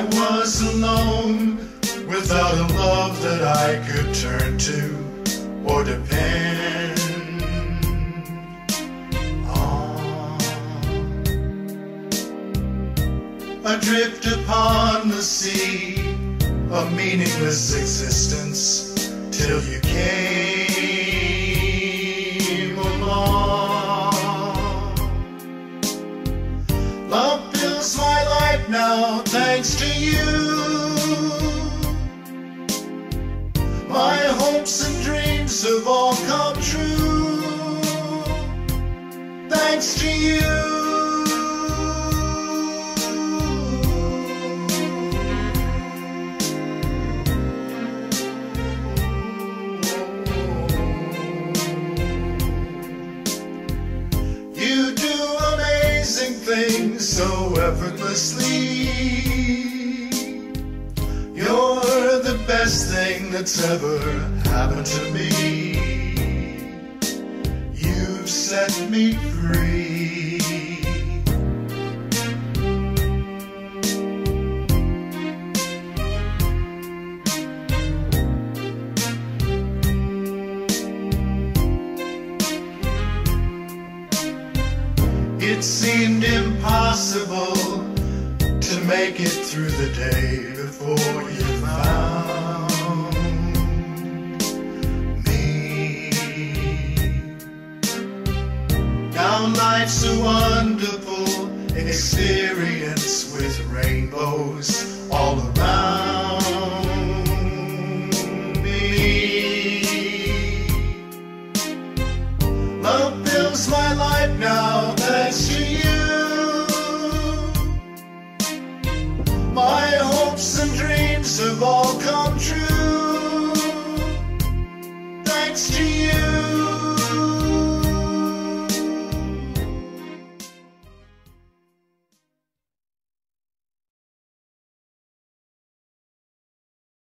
I was alone without a love that I could turn to or depend on. Adrift upon the sea, a meaningless existence till you came now thanks to you. My hopes and dreams have all come true. Thanks to you. So effortlessly. You're the best thing that's ever happened to me. You've set me free. It seemed impossible to make it through the day before you found me. Now life's a wonderful experience with rainbows all around me. Love fills my life now to you. My hopes and dreams